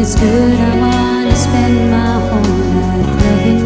is good. I wanna spend my whole life loving